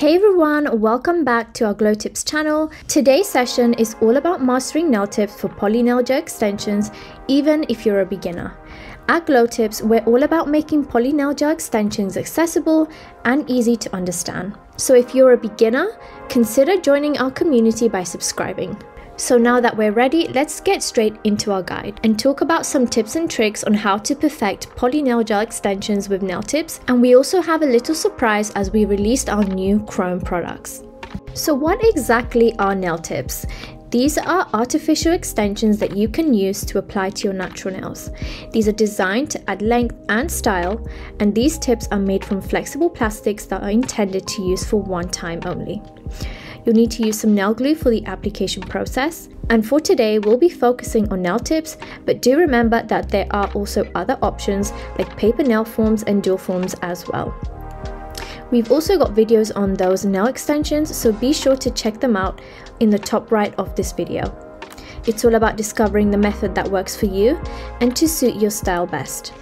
Hey everyone, welcome back to our Glow Tips channel. Today's session is all about mastering nail tips for poly nail gel extensions, even if you're a beginner. At Glow Tips, we're all about making poly nail gel extensions accessible and easy to understand. So if you're a beginner, consider joining our community by subscribing. So now that we're ready, let's get straight into our guide and talk about some tips and tricks on how to perfect poly nail gel extensions with nail tips. And we also have a little surprise as we released our new Chrome products. So what exactly are nail tips? These are artificial extensions that you can use to apply to your natural nails. These are designed to add length and style, and these tips are made from flexible plastics that are intended to use for one time only. You'll need to use some nail glue for the application process. And for today, we'll be focusing on nail tips, but do remember that there are also other options like paper nail forms and dual forms as well. We've also got videos on those nail extensions, so be sure to check them out in the top right of this video. It's all about discovering the method that works for you and to suit your style best.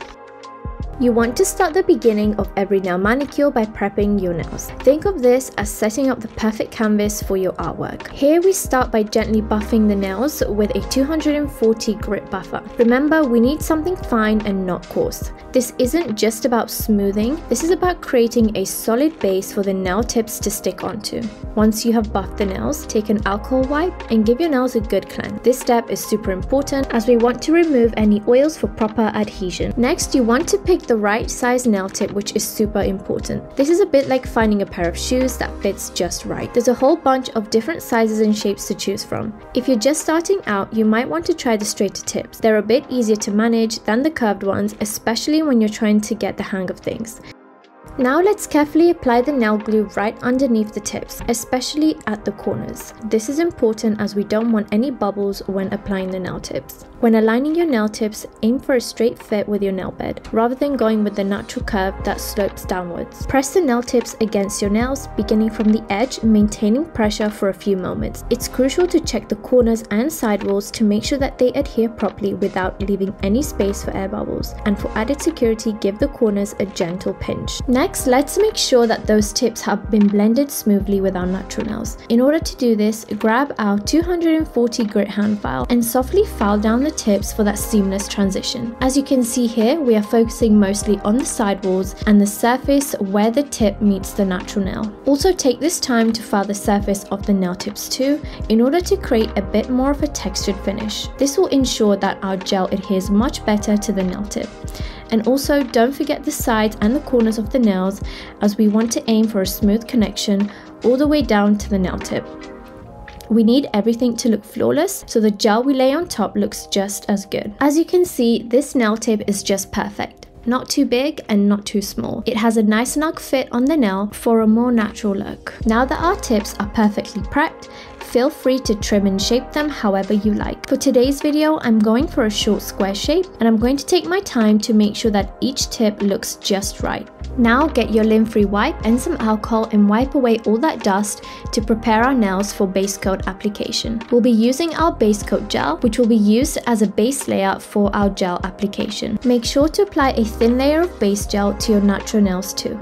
You want to start the beginning of every nail manicure by prepping your nails. Think of this as setting up the perfect canvas for your artwork. Here we start by gently buffing the nails with a 240 grit buffer. Remember, we need something fine and not coarse. This isn't just about smoothing, this is about creating a solid base for the nail tips to stick onto. Once you have buffed the nails, take an alcohol wipe and give your nails a good cleanse. This step is super important as we want to remove any oils for proper adhesion. Next, you want to pick the right size nail tip which is super important. This is a bit like finding a pair of shoes that fits just right. There's a whole bunch of different sizes and shapes to choose from. If you're just starting out, you might want to try the straighter tips. They're a bit easier to manage than the curved ones, especially when you're trying to get the hang of things. Now let's carefully apply the nail glue right underneath the tips, especially at the corners. This is important as we don't want any bubbles when applying the nail tips. When aligning your nail tips, aim for a straight fit with your nail bed, rather than going with the natural curve that slopes downwards. Press the nail tips against your nails, beginning from the edge, maintaining pressure for a few moments. It's crucial to check the corners and sidewalls to make sure that they adhere properly without leaving any space for air bubbles. And for added security, give the corners a gentle pinch. Next, let's make sure that those tips have been blended smoothly with our natural nails. In order to do this, grab our 240 grit hand file and softly file down the tips for that seamless transition. As you can see here, we are focusing mostly on the sidewalls and the surface where the tip meets the natural nail. Also take this time to file the surface of the nail tips too, in order to create a bit more of a textured finish. This will ensure that our gel adheres much better to the nail tip. And also don't forget the sides and the corners of the nails as we want to aim for a smooth connection all the way down to the nail tip. We need everything to look flawless, so the gel we lay on top looks just as good. As you can see, this nail tip is just perfect not too big and not too small. It has a nice snug fit on the nail for a more natural look. Now that our tips are perfectly prepped, feel free to trim and shape them however you like. For today's video, I'm going for a short square shape and I'm going to take my time to make sure that each tip looks just right. Now get your lint-free wipe and some alcohol and wipe away all that dust to prepare our nails for base coat application. We'll be using our base coat gel, which will be used as a base layer for our gel application. Make sure to apply a thin layer of base gel to your natural nails too.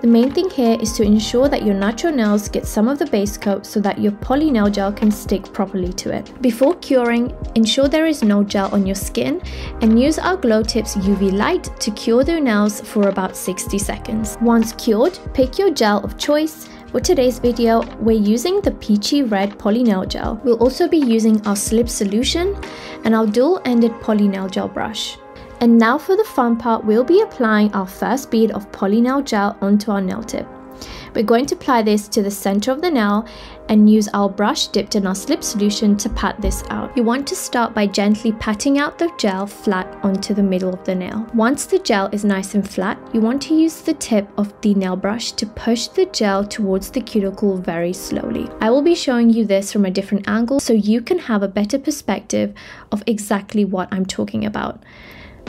The main thing here is to ensure that your natural nails get some of the base coat so that your poly nail gel can stick properly to it. Before curing, ensure there is no gel on your skin and use our Glow Tips UV light to cure the nails for about 60 seconds. Once cured, pick your gel of choice for today's video, we're using the peachy red poly nail gel. We'll also be using our slip solution and our dual-ended poly nail gel brush. And now for the fun part, we'll be applying our first bead of poly nail gel onto our nail tip. We're going to apply this to the center of the nail and use our brush dipped in our slip solution to pat this out. You want to start by gently patting out the gel flat onto the middle of the nail. Once the gel is nice and flat, you want to use the tip of the nail brush to push the gel towards the cuticle very slowly. I will be showing you this from a different angle so you can have a better perspective of exactly what I'm talking about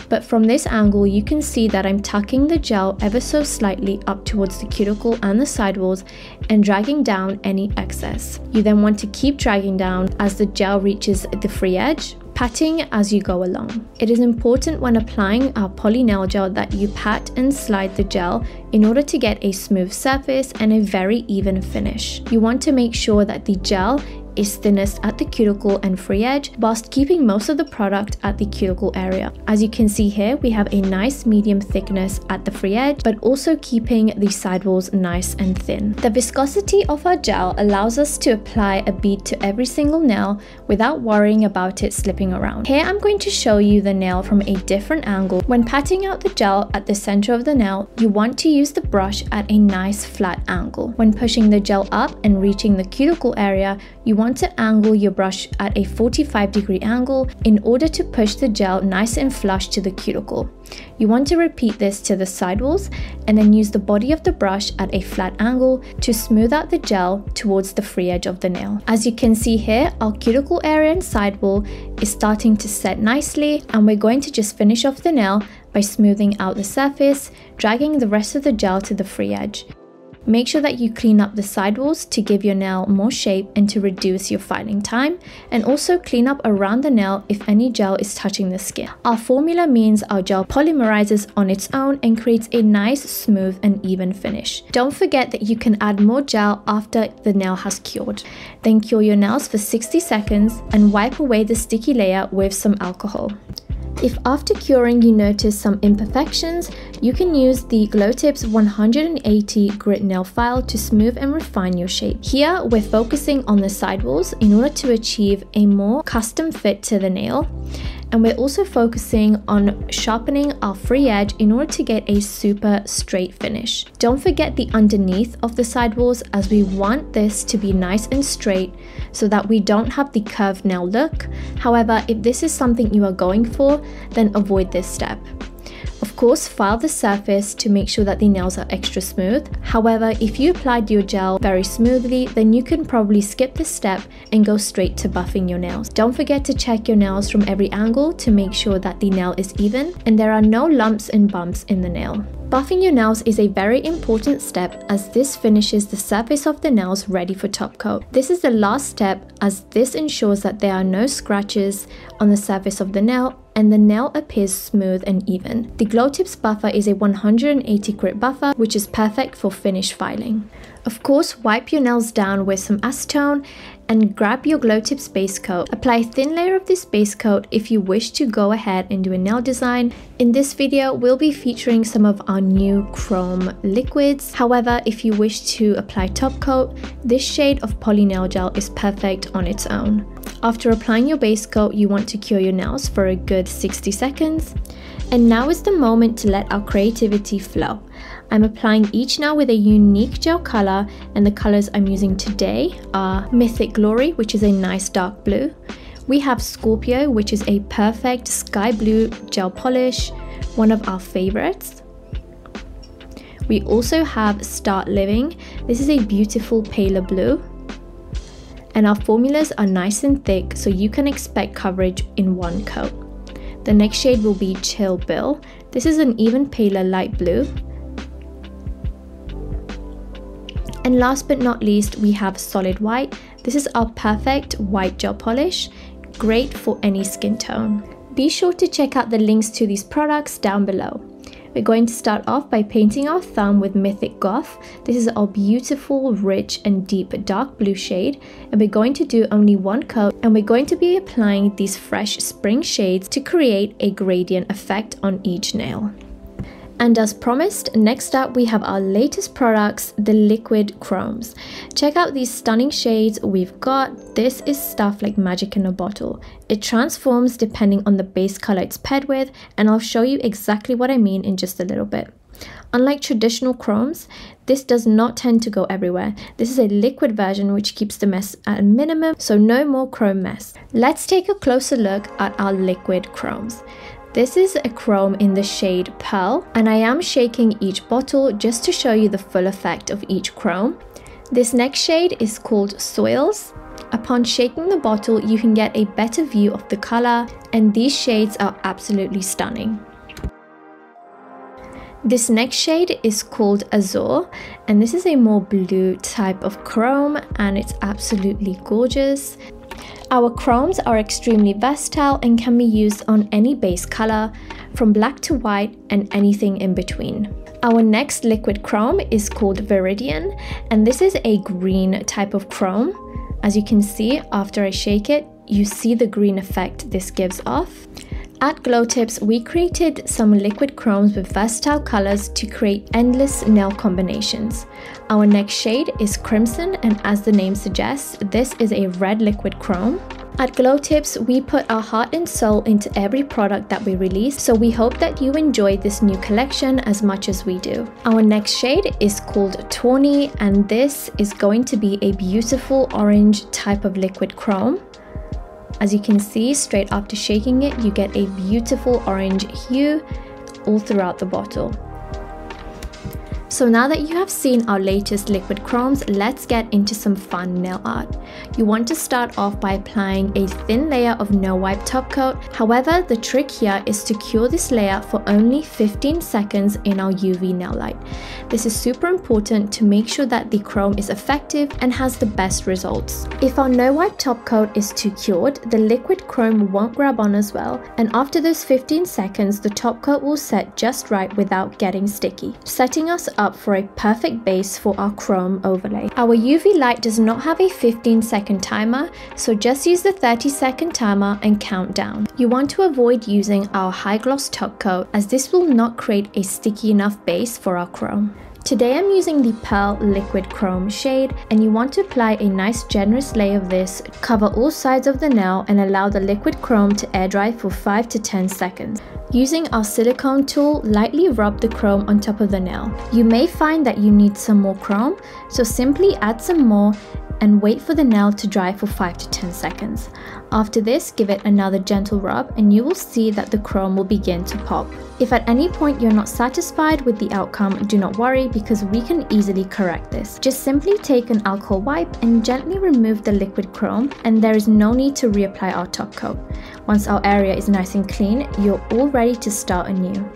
but from this angle you can see that I'm tucking the gel ever so slightly up towards the cuticle and the sidewalls and dragging down any excess. You then want to keep dragging down as the gel reaches the free edge patting as you go along. It is important when applying our poly nail gel that you pat and slide the gel in order to get a smooth surface and a very even finish. You want to make sure that the gel is thinnest at the cuticle and free edge whilst keeping most of the product at the cuticle area. As you can see here, we have a nice medium thickness at the free edge, but also keeping the sidewalls nice and thin. The viscosity of our gel allows us to apply a bead to every single nail without worrying about it slipping around. Here I'm going to show you the nail from a different angle. When patting out the gel at the center of the nail, you want to use the brush at a nice flat angle. When pushing the gel up and reaching the cuticle area, you want to angle your brush at a 45 degree angle in order to push the gel nice and flush to the cuticle. You want to repeat this to the sidewalls and then use the body of the brush at a flat angle to smooth out the gel towards the free edge of the nail. As you can see here, our cuticle area and sidewall is starting to set nicely and we're going to just finish off the nail by smoothing out the surface, dragging the rest of the gel to the free edge. Make sure that you clean up the sidewalls to give your nail more shape and to reduce your filing time and also clean up around the nail if any gel is touching the skin. Our formula means our gel polymerizes on its own and creates a nice smooth and even finish. Don't forget that you can add more gel after the nail has cured. Then cure your nails for 60 seconds and wipe away the sticky layer with some alcohol. If after curing you notice some imperfections, you can use the Glow Tips 180 grit nail file to smooth and refine your shape. Here, we're focusing on the sidewalls in order to achieve a more custom fit to the nail and we're also focusing on sharpening our free edge in order to get a super straight finish. Don't forget the underneath of the sidewalls as we want this to be nice and straight so that we don't have the curved nail look. However, if this is something you are going for, then avoid this step. Of course, file the surface to make sure that the nails are extra smooth. However, if you applied your gel very smoothly, then you can probably skip this step and go straight to buffing your nails. Don't forget to check your nails from every angle to make sure that the nail is even and there are no lumps and bumps in the nail. Buffing your nails is a very important step as this finishes the surface of the nails ready for top coat. This is the last step as this ensures that there are no scratches on the surface of the nail and the nail appears smooth and even. The Glow Tips buffer is a 180 grit buffer which is perfect for finish filing. Of course, wipe your nails down with some acetone and grab your Glow Tips base coat. Apply a thin layer of this base coat if you wish to go ahead and do a nail design. In this video, we'll be featuring some of our new chrome liquids. However, if you wish to apply top coat, this shade of poly nail gel is perfect on its own. After applying your base coat, you want to cure your nails for a good 60 seconds. And now is the moment to let our creativity flow. I'm applying each now with a unique gel color and the colors I'm using today are Mythic Glory, which is a nice dark blue. We have Scorpio, which is a perfect sky blue gel polish, one of our favorites. We also have Start Living. This is a beautiful paler blue and our formulas are nice and thick so you can expect coverage in one coat. The next shade will be Chill Bill. This is an even paler light blue. And last but not least, we have Solid White. This is our perfect white gel polish, great for any skin tone. Be sure to check out the links to these products down below. We're going to start off by painting our thumb with Mythic Goth. This is our beautiful, rich and deep dark blue shade and we're going to do only one coat and we're going to be applying these fresh spring shades to create a gradient effect on each nail. And as promised, next up we have our latest products, the liquid chromes. Check out these stunning shades we've got. This is stuff like magic in a bottle. It transforms depending on the base color it's paired with, and I'll show you exactly what I mean in just a little bit. Unlike traditional chromes, this does not tend to go everywhere. This is a liquid version which keeps the mess at a minimum, so no more chrome mess. Let's take a closer look at our liquid chromes. This is a chrome in the shade Pearl and I am shaking each bottle just to show you the full effect of each chrome. This next shade is called Solis. Upon shaking the bottle, you can get a better view of the color and these shades are absolutely stunning. This next shade is called Azure and this is a more blue type of chrome and it's absolutely gorgeous. Our chromes are extremely versatile and can be used on any base color, from black to white and anything in between. Our next liquid chrome is called Viridian and this is a green type of chrome. As you can see after I shake it, you see the green effect this gives off. At Glow Tips, we created some liquid chromes with versatile colors to create endless nail combinations. Our next shade is Crimson and as the name suggests, this is a red liquid chrome. At Glow Tips, we put our heart and soul into every product that we release, so we hope that you enjoy this new collection as much as we do. Our next shade is called Tawny, and this is going to be a beautiful orange type of liquid chrome. As you can see, straight after shaking it, you get a beautiful orange hue all throughout the bottle. So now that you have seen our latest liquid chromes, let's get into some fun nail art. You want to start off by applying a thin layer of no wipe top coat. However, the trick here is to cure this layer for only 15 seconds in our UV nail light. This is super important to make sure that the chrome is effective and has the best results. If our no wipe top coat is too cured, the liquid chrome won't grab on as well and after those 15 seconds the top coat will set just right without getting sticky, setting us up for a perfect base for our chrome overlay. Our UV light does not have a 15 second timer, so just use the 30 second timer and count down. You want to avoid using our high gloss top coat as this will not create a sticky enough base for our chrome. Today I'm using the Pearl Liquid Chrome shade and you want to apply a nice generous layer of this, cover all sides of the nail and allow the liquid chrome to air dry for 5 to 10 seconds. Using our silicone tool, lightly rub the chrome on top of the nail. You may find that you need some more chrome, so simply add some more and wait for the nail to dry for 5 to 10 seconds. After this, give it another gentle rub and you will see that the chrome will begin to pop. If at any point you're not satisfied with the outcome, do not worry because we can easily correct this. Just simply take an alcohol wipe and gently remove the liquid chrome and there is no need to reapply our top coat. Once our area is nice and clean, you're all ready to start anew.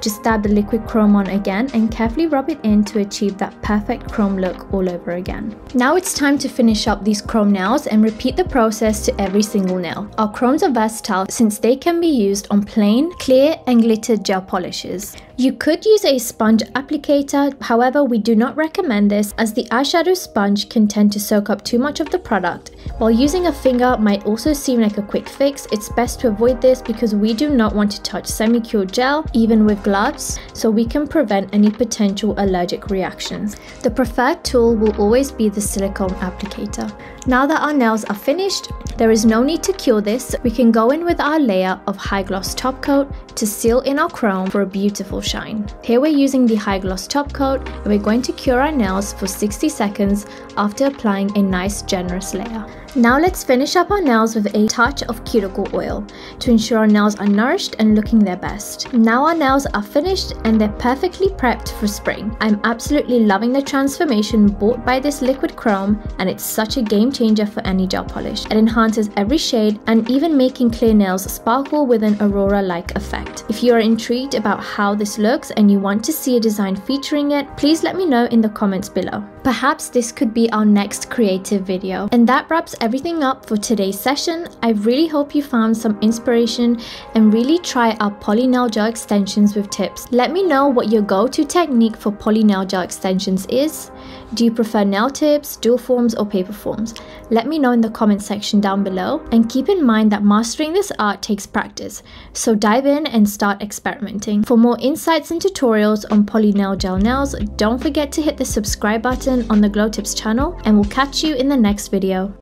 Just dab the liquid chrome on again and carefully rub it in to achieve that perfect chrome look all over again. Now it's time to finish up these chrome nails and repeat the process to every single nail. Our chromes are versatile since they can be used on plain, clear and glittered gel polishes. You could use a sponge applicator, however we do not recommend this as the eyeshadow sponge can tend to soak up too much of the product. While using a finger might also seem like a quick fix, it's best to avoid this because we do not want to touch semi-cured gel even with gloves so we can prevent any potential allergic reactions. The preferred tool will always be the silicone applicator. Now that our nails are finished, there is no need to cure this. We can go in with our layer of high gloss top coat to seal in our chrome for a beautiful shine. Here we're using the high gloss top coat and we're going to cure our nails for 60 seconds after applying a nice generous layer. Now let's finish up our nails with a touch of cuticle oil to ensure our nails are nourished and looking their best. Now our nails are finished and they're perfectly prepped for spring. I'm absolutely loving the transformation brought by this liquid chrome and it's such a game changer for any gel polish. It enhances every shade and even making clear nails sparkle with an aurora-like effect. If you are intrigued about how this looks and you want to see a design featuring it, please let me know in the comments below. Perhaps this could be our next creative video. And that wraps everything up for today's session. I really hope you found some inspiration and really try our gel extensions with tips. Let me know what your go-to technique for poly nail gel extensions is. Do you prefer nail tips, dual forms or paper forms? Let me know in the comment section down below and keep in mind that mastering this art takes practice, so dive in and start experimenting. For more insights and tutorials on poly nail gel nails, don't forget to hit the subscribe button on the Glow Tips channel and we'll catch you in the next video.